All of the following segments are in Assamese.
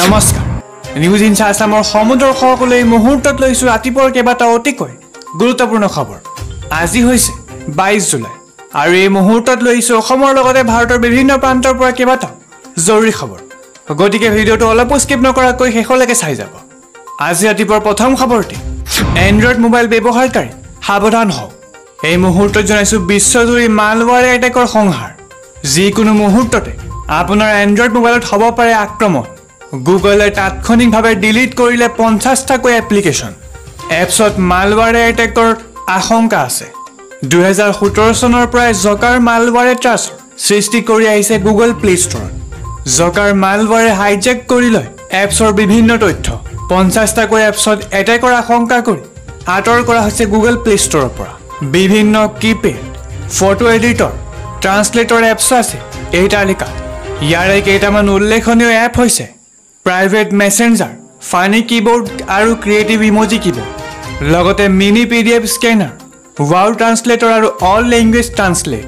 নমস্কাৰ। নিউজ ইনচা আছামৰ সমুদ্ৰসকলে এই মুহূৰ্তত লৈছোঁ ৰাতিপুৱাৰ কেইবাটাও অতিকৈ গুৰুত্বপূৰ্ণ খবৰ। আজি হৈছে বাইছ জুলাই আৰু এই মুহূৰ্তত লৈছোঁ অসমৰ লগতে ভাৰতৰ বিভিন্ন প্ৰান্তৰ পৰা কেইবাটাও জৰুৰী খবৰ। গতিকে ভিডিঅ'টো অলপো স্কিপ নকৰাকৈ শেষলৈকে চাই যাব। আজি ৰাতিপুৱাৰ প্ৰথম খবৰটি এণ্ড্ৰইড মোবাইল ব্যৱহাৰকাৰী সাৱধান হওক। এই মুহূৰ্তত জনাইছোঁ বিশ্বজুৰি মালৱাৰে এটেকৰ সংহাৰ। যিকোনো মুহূৰ্ততে আপোনাৰ এণ্ড্ৰইড মোবাইলত হ'ব পাৰে আক্ৰমণ। গুগলে তাৎক্ষণিকভাৱে ডিলিট কৰিলে পঞ্চাছটাকৈ এপ্লিকেশ্যন এপছত মালৱাৰে এটেকৰ আশংকা আছে। দুহেজাৰ সোতৰ চনৰ পৰাই জকাৰ মালৱাৰে ট্ৰাছৰ সৃষ্টি কৰি আহিছে গুগল প্লে ষ্টৰত জকাৰ মালৱাৰে হাইজেক কৰি লয় এপছৰ বিভিন্ন তথ্য। পঞ্চাছটাকৈ এপছত এটেকৰ আশংকা কৰি আঁতৰ কৰা হৈছে গুগল প্লে ষ্টৰৰ পৰা। বিভিন্ন কিপেড ফটো এডিটৰ ট্ৰান্সলেটৰ এপছো আছে এই তালিকাত। ইয়াৰে কেইটামান উল্লেখনীয় এপ হৈছে প্ৰাইভেট মেছেঞ্জাৰ ফানী কীবৰ্ড আৰু ক্ৰিয়েটিভ ইমজি কীবৰ্ড লগতে mini P D F scanner wow translator আৰু অল লেংগুৱেজ ট্ৰান্সলেট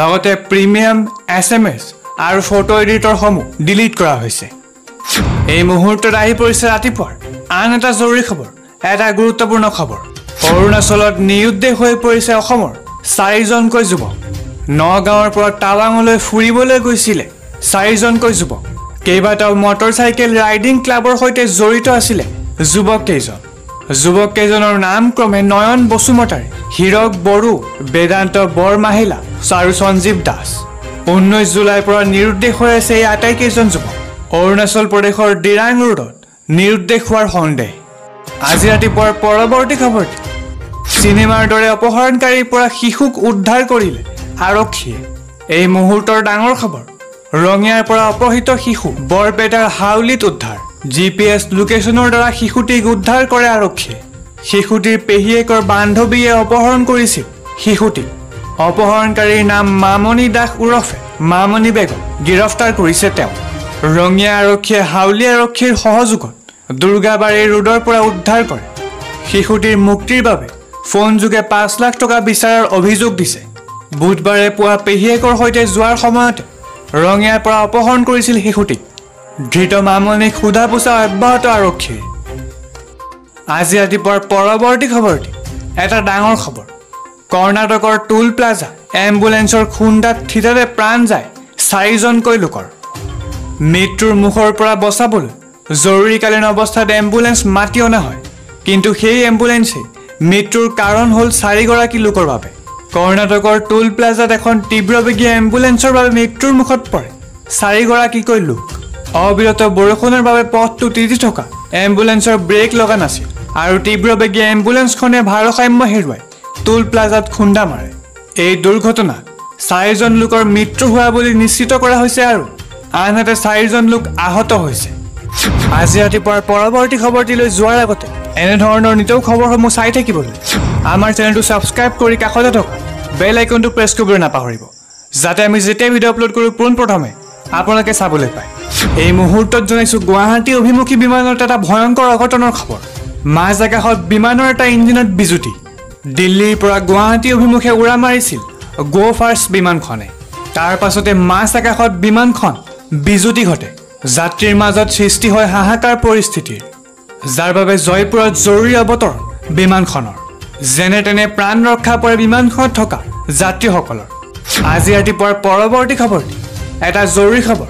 লগতে প্ৰিমিয়াম এছ এম এছ আৰু ফটো এডিটৰসমূহ ডিলিট কৰা হৈছে। এই মুহূৰ্তত আহি পৰিছে ৰাতিপুৱাৰ আন এটা জৰুৰী খবৰ এটা গুৰুত্বপূৰ্ণ খবৰ। অৰুণাচলত নিৰুদ্দেশ হৈ পৰিছে অসমৰ চাৰিজনকৈ যুৱক। নগাঁৱৰ পৰা টাৱাঙলৈ ফুৰিবলৈ গৈছিলে চাৰিজনকৈ যুৱক। কেইবাটাও মটৰ চাইকেল ৰাইডিং ক্লাবৰ সৈতে জড়িত আছিলে যুৱক কেইজন। যুৱক কেইজনৰ নাম ক্ৰমে নয়ন বসুমতাৰী হীৰক বড়ো বেদান্ত বৰমাহিলা আৰু সঞ্জীৱ দাস। ঊনৈছ জুলাইৰ পৰা নিৰুদ্দেশ হৈ আছে এই আটাইকেইজন যুৱক। অৰুণাচল প্ৰদেশৰ ডিৰাং ৰোডত নিৰুদ্দেশ হোৱাৰ সন্দেহ। আজি ৰাতিপুৱাৰ পৰৱৰ্তী খবৰটি। চিনেমাৰ দৰে অপহৰণকাৰীৰ পৰা শিশুক উদ্ধাৰ কৰিলে আৰক্ষীয়ে। এই মুহূৰ্তৰ ডাঙৰ খবৰ। ৰঙিয়াৰ পৰা অপহৃত শিশু বৰপেটাৰ হাউলিত উদ্ধাৰ। জি পি এছ লোকেশ্যনৰ দ্বাৰা শিশুটিক উদ্ধাৰ কৰে আৰক্ষীয়ে। শিশুটিৰ পেহীয়েকৰ বান্ধৱীয়ে অপহৰণ কৰিছিল। শিশুটিক অপহৰণকাৰীৰ নাম মামণি দাস ওৰফে। মামণি বেগক গ্ৰেপ্তাৰ কৰিছে তেওঁ। ৰঙিয়া আৰক্ষীয়ে হাউলি আৰক্ষীৰ সহযোগত দুৰ্গাবাৰী ৰোডৰ পৰা উদ্ধাৰ কৰে। শিশুটিৰ মুক্তিৰ বাবে ফোনযোগে পাঁচ লাখ টকা বিচাৰাৰ অভিযোগ দিছে। বুধবাৰে পুৱা পেহীয়েকৰ সৈতে যোৱাৰ সময়তে ৰঙিয়াৰ পৰা অপহৰণ কৰিছিল শিশুটিক। ধৃত মামনিক সোধা পোছা অব্যাহত আৰক্ষীৰ আজি ৰাতিপুৱাৰ পৰৱৰ্তী খবৰটি এটা ডাঙৰ খবৰ। কৰ্ণাটকৰ টুল প্লাজা এম্বুলেঞ্চৰ খুন্দাত থিতাতে প্ৰাণ যায় চাৰিজনকৈ লোকৰ। মৃত্যুৰ মুখৰ পৰা বচাবলৈ জৰুৰীকালীন অৱস্থাত এম্বুলেঞ্চ মাতি অনা হয়। কিন্তু সেই এম্বুলেঞ্চেই মৃত্যুৰ কাৰণ হ'ল চাৰিগৰাকী লোকৰ বাবে। কৰ্ণাটকৰ টুল প্লাজাত এখন তীব্ৰবেগী এম্বুলেঞ্চৰ বাবে মৃত্যুৰ মুখত পৰে। চাৰিগৰাকীকৈ লোক। অবিৰত বৰষুণৰ বাবে পথটো তিতি থকা এম্বুলেঞ্চৰ ব্ৰেক লগা নাছিল আৰু তীব্ৰবেগী এম্বুলেঞ্চখনে ভাৰসাম্য হেৰুৱাই টুল প্লাজাত খুন্দা মাৰে। এই দুৰ্ঘটনাত চাৰিজন লোকৰ মৃত্যু হোৱা বুলি নিশ্চিত কৰা হৈছে আৰু আনহাতে চাৰিজন লোক আহত হৈছে। আজি ৰাতিপুৱাৰ পৰৱৰ্তী খবৰটিলৈ যোৱাৰ আগতে এনেধৰণৰ নিতৌ খবৰসমূহ চাই থাকিবলৈ আমাৰ চেনেলটো ছাবস্ক্ৰাইব কৰি কাষতে থকা বেল আইকনটো প্ৰেছ কৰিবলৈ নাপাহৰিব যাতে আমি যেতিয়া ভিডিঅ' আপলোড কৰোঁ পোনপ্ৰথমে আপোনালোকে চাবলৈ পায়। এই মুহূৰ্তত জনাইছোঁ গুৱাহাটী অভিমুখী বিমানত এটা ভয়ংকৰ অঘটনৰ খবৰ। মাজ আকাশত বিমানৰ এটা ইঞ্জিনত বিজুতি। দিল্লীৰ পৰা গুৱাহাটী অভিমুখে উৰা মাৰিছিল গ' ফাৰ্ষ্ট বিমানখনে। তাৰ পাছতে মাজ আকাশত বিমানখন বিজুতি ঘটে। যাত্ৰীৰ মাজত সৃষ্টি হয় হাহাকাৰ পৰিস্থিতিৰ। যাৰ বাবে জয়পুৰত জৰুৰী অৱতৰণ বিমানখনৰ। যেনে তেনে প্ৰাণ ৰক্ষা পৰে বিমানখনত থকা যাত্ৰীসকলৰ। আজি ৰাতিপুৱাৰ পৰৱৰ্তী খবৰটি এটা জৰুৰী খবৰ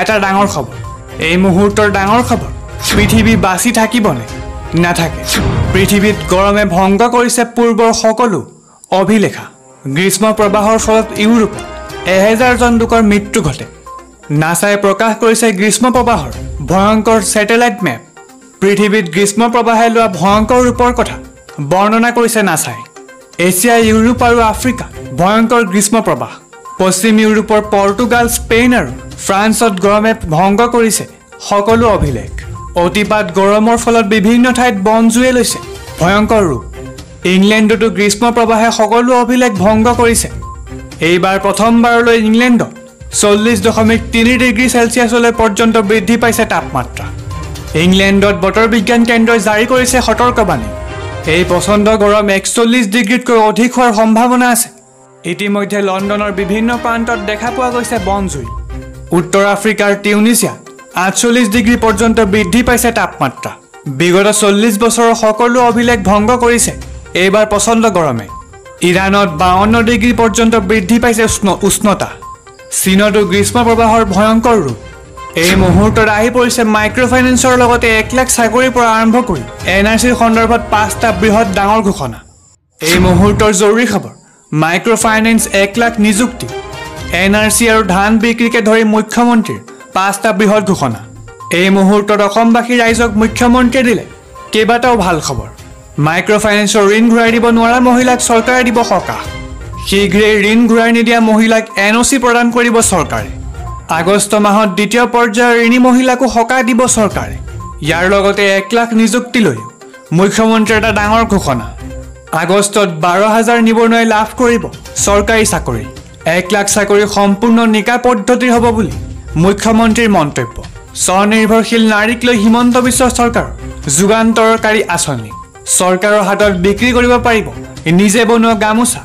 এটা ডাঙৰ খবৰ। এই মুহূৰ্তৰ ডাঙৰ খবৰ পৃথিৱী বাচি থাকিবনে নাথাকে? পৃথিৱীত গৰমে ভংগ কৰিছে পূৰ্বৰ সকলো অভিলেখা। গ্ৰীষ্ম প্ৰবাহৰ ফলত ইউৰোপত এহেজাৰজন লোকৰ মৃত্যু ঘটে। নাছাই প্ৰকাশ কৰিছে গ্ৰীষ্ম প্ৰবাহৰ ভয়ংকৰ ছেটেলাইট মেপ। পৃথিৱীত গ্ৰীষ্ম প্ৰবাহে লোৱা ভয়ংকৰ ৰূপৰ কথা। বৰ্ণনা কৰিছে নাছাই। এছিয়া ইউৰোপ আৰু আফ্ৰিকা ভয়ংকৰ গ্ৰীষ্ম প্ৰবাহ। পশ্চিম ইউৰোপৰ পৰ্তুগাল স্পেইন আৰু ফ্ৰান্সত গৰমে ভংগ কৰিছে সকলো অভিলেখ। অতিপাত গৰমৰ ফলত বিভিন্ন ঠাইত বনজুয়ে লৈছে। ভয়ংকৰ ৰূপ। ইংলেণ্ডতো গ্ৰীষ্ম প্ৰবাহে সকলো অভিলেখ ভংগ কৰিছে। এইবাৰ প্ৰথমবাৰলৈ ইংলেণ্ডত চল্লিছ দশমিক তিনি ডিগ্ৰী চেলছিয়াছলৈ পৰ্যন্ত বৃদ্ধি পাইছে তাপমাত্ৰা। ইংলেণ্ডত বতৰ বিজ্ঞান কেন্দ্ৰই জাৰি কৰিছে সতৰ্কবাণী। এই পচন্দ গৰম একচল্লিছ ডিগ্ৰীতকৈ অধিক হোৱাৰ সম্ভাৱনা আছে। ইতিমধ্যে লণ্ডনৰ বিভিন্ন প্ৰান্তত দেখা পোৱা গৈছে বনজুই। উত্তৰ আফ্ৰিকাৰ টিউনিছিয়াত আঠচল্লিছ ডিগ্ৰী পৰ্যন্ত বৃদ্ধি পাইছে তাপমাত্ৰা। বিগত চল্লিছ বছৰৰ সকলো অভিলেখ ভংগ কৰিছে। এইবাৰ প্ৰচণ্ড গৰমে। ইৰাণত বাৱন্ন ডিগ্ৰী পৰ্যন্ত বৃদ্ধি পাইছে উষ্ণ- উষ্ণতা। চীনতো গ্ৰীষ্ম প্ৰবাহৰ ভয়ংকৰ ৰূপ। এই মুহূৰ্তত আহি পৰিছে মাইক্ৰ' ফাইনেন্সৰ লগতে এক লাখ চাকৰিৰ পৰা আৰম্ভ কৰি এন আৰ চিৰ সন্দৰ্ভত পাঁচটা বৃহৎ ডাঙৰ ঘোষণা। এই মুহূৰ্তৰ জৰুৰী খবৰ মাইক্ৰ' ফাইনেন্স এক লাখ নিযুক্তি এন আৰ চি আৰু ধান বিক্ৰীকে ধৰি মুখ্যমন্ত্ৰীৰ পাঁচটা বৃহৎ ঘোষণা। এই মুহূৰ্তত অসমবাসী ৰাইজক মুখ্যমন্ত্ৰীয়ে দিলে কেইবাটাও ভাল খবৰ। মাইক্ৰ' ফাইনেন্সৰ ঋণ ঘূৰাই দিব নোৱাৰা মহিলাক চৰকাৰে দিব সকাহ। শীঘ্ৰেই ঋণ ঘূৰাই নিদিয়া মহিলাক এন অ' চি প্ৰদান কৰিব চৰকাৰে। আগষ্ট মাহত দ্বিতীয় পৰ্যায়ৰ ঋণী মহিলাকো সকাহ দিব চৰকাৰে। ইয়াৰ লগতে এক লাখ নিযুক্তি লৈ মুখ্যমন্ত্ৰীৰ এটা ডাঙৰ ঘোষণা। আগষ্টত বাৰ হাজাৰ নিবনুৱাই লাভ কৰিব। চৰকাৰী চাকৰি। এক লাখ চাকৰি সম্পূৰ্ণ নিকা পদ্ধতিৰ হ'ব বুলি মুখ্যমন্ত্ৰীৰ মন্তব্য। স্বনিৰ্ভৰশীল নাৰীক লৈ হিমন্ত বিশ্ব চৰকাৰৰ যুগান্তৰকাৰী আঁচনি। চৰকাৰৰ হাতত বিক্ৰী কৰিব পাৰিব। নিজে বনোৱা গামোচা।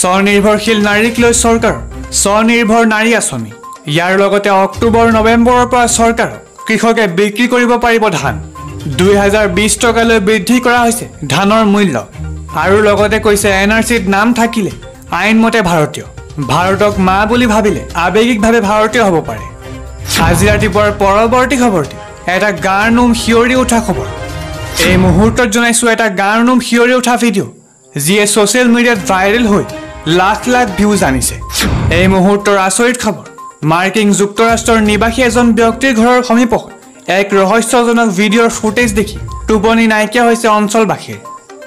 স্বনিৰ্ভৰশীল নাৰীক লৈ চৰকাৰৰ স্বনিৰ্ভৰ নাৰী আঁচনি। ইয়াৰ লগতে অক্টোবৰ নৱেম্বৰৰ পৰা চৰকাৰক কৃষকে বিক্ৰী কৰিব পাৰিব ধান। দুই হাজাৰ বিছ টকালৈ বৃদ্ধি কৰা হৈছে ধানৰ মূল্য। আৰু লগতে কৈছে এন আৰ চিত নাম থাকিলে আইনমতে ভাৰতীয়। ভাৰতক মা বুলি ভাবিলে আৱেগিকভাৱে ভাৰতীয় হ'ব পাৰে। আজি ৰাতিপুৱাৰ পৰৱৰ্তী খবৰটি এটা গাৰ নোম শিয়ৰি উঠা খবৰ। এই মুহূৰ্তত জনাইছোঁ এটা গাৰ নোম শিয়ৰি উঠা ভিডিঅ' যিয়ে ছ'চিয়েল মিডিয়াত ভাইৰেল হৈ লাখ লাখ ভিউজ আনিছে। এই মুহূৰ্তৰ আচৰিত খবৰ মাৰ্কিন যুক্তৰাষ্ট্ৰৰ নিবাসী এজন ব্যক্তিৰ ঘৰৰ সমীপত এক ৰহস্যজনক ভিডিঅ'ৰ ফুটেজ দেখি টোপনি নাইকিয়া হৈছে অঞ্চলবাসীৰ।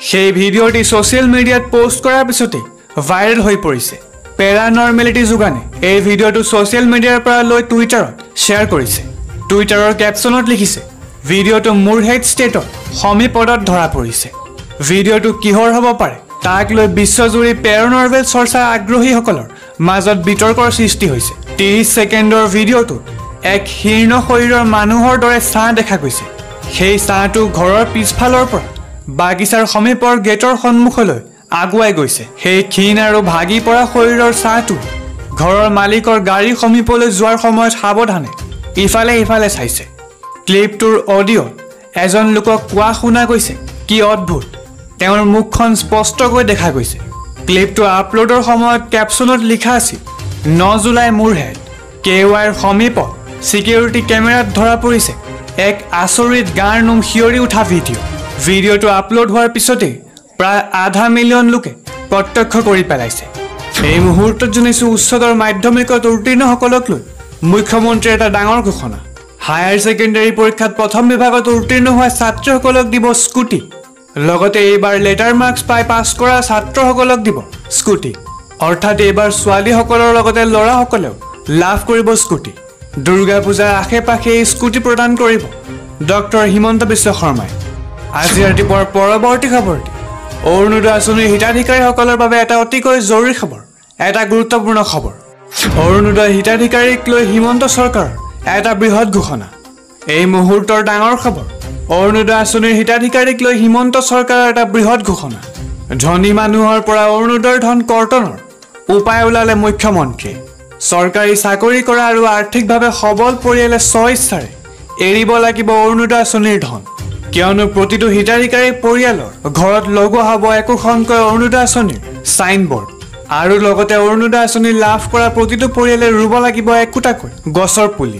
সেই ভিডিঅ'টি ছ'চিয়েল মিডিয়াত পষ্ট কৰাৰ পিছতেই ভাইৰেল হৈ পৰিছে। পেৰানৰ্মেলিটি যোগানে এই ভিডিঅ'টো ছ'চিয়েল মিডিয়াৰ পৰা লৈ টুইটাৰত শ্বেয়াৰ কৰিছে। টুইটাৰৰ কেপশ্যনত লিখিছে ভিডিঅ'টো মুৰহেড ষ্টেটৰ সমীপদত ধৰা পৰিছে। ভিডিঅ'টো কিহৰ হ'ব পাৰে তাক লৈ বিশ্বজুৰি পেৰনৰ্ভেল চৰ্চাৰ আগ্ৰহীসকলৰ মাজত বিতৰ্কৰ সৃষ্টি হৈছে। ত্ৰিছ ছেকেণ্ডৰ ভিডিঅ'টোত এক শীৰ্ণ শৰীৰৰ মানুহৰ দৰে ছাঁ দেখা গৈছে। সেই ছাঁটো ঘৰৰ পিছফালৰ পৰা বাগিচাৰ সমীপৰ গেটৰ সন্মুখলৈ আগুৱাই গৈছে। সেই ক্ষীণ আৰু ভাগি পৰা শৰীৰৰ ছাঁটো ঘৰৰ মালিকৰ গাড়ীৰ সমীপলৈ যোৱাৰ সময়ত সাৱধানে ইফালে সিফালে চাইছে। ক্লিপটোৰ অডিঅ'ত এজন লোকক কোৱা শুনা গৈছে কি অদ্ভুত তেওঁৰ মুখখন স্পষ্টকৈ দেখা গৈছে। ক্লিপটো আপলোডৰ সময়ত কেপশ্যনত লিখা আছিল ন জুলাই মোৰ হেড। কে ৱাইৰ সমীপত ছিকিউৰিটি কেমেৰাত ধৰা পৰিছে এক আচৰিত গাৰ নোম শিয়ৰি উঠা ভিডিঅ' ভিডিঅ'টো আপলোড হোৱাৰ পিছতেই প্ৰায় আধা মিলিয়ন লোকে প্ৰত্যক্ষ কৰি পেলাইছে। এই মুহূৰ্তত জনাইছোঁ উচ্চতৰ মাধ্যমিকত উত্তীৰ্ণসকলক লৈ মুখ্যমন্ত্ৰীৰ এটা ডাঙৰ ঘোষণা হায়াৰ ছেকেণ্ডেৰী পৰীক্ষাত প্ৰথম বিভাগত উত্তীৰ্ণ হোৱা ছাত্ৰীসকলক দিব স্কুটি। লগতে এইবাৰ লেটাৰ মাৰ্কছ পাই পাছ কৰা ছাত্ৰসকলক দিব স্কুটি। অৰ্থাৎ এইবাৰ ছোৱালীসকলৰ লগতে ল'ৰাসকলেও লাভ কৰিব স্কুটি। দুৰ্গা পূজাৰ আশে পাশে এই স্কুটি প্ৰদান কৰিব। ডক্টৰ হিমন্ত বিশ্ব শৰ্মাই। আজি ৰাতিপুৱাৰ পৰৱৰ্তী খবৰটি। অৰুণোদয় আঁচনিৰ হিতাধিকাৰীসকলৰ বাবে এটা অতিকৈ জৰুৰী খবৰ এটা গুৰুত্বপূৰ্ণ খবৰ। অৰুণোদয় হিতাধিকাৰীক লৈ হিমন্ত চৰকাৰৰ এটা বৃহৎ ঘোষণা। এই মুহূৰ্তৰ ডাঙৰ খবৰ অৰুণোদয় আঁচনিৰ হিতাধিকাৰীক লৈ হিমন্ত চৰকাৰৰ এটা বৃহৎ ঘোষণা। ধনী মানুহৰ পৰা অৰুণোদয়ৰ ধন কৰ্তনৰ উপায় ওলালে মুখ্যমন্ত্ৰীয়ে চৰকাৰী চাকৰি কৰা আৰু আৰ্থিকভাৱে সবল পৰিয়ালে স্বইচ্ছাৰে এৰিব লাগিব অৰুণোদয় আঁচনিৰ ধন। কিয়নো প্ৰতিটো হিতাধিকাৰী পৰিয়ালৰ ঘৰত লগোৱা হ'ব একোখনকৈ অৰুণোদয় আঁচনিৰ চাইনবৰ্ড আৰু লগতে অৰুণোদয় আঁচনি লাভ কৰা প্ৰতিটো পৰিয়ালে ৰুব লাগিব একোটাকৈ গছৰ পুলি।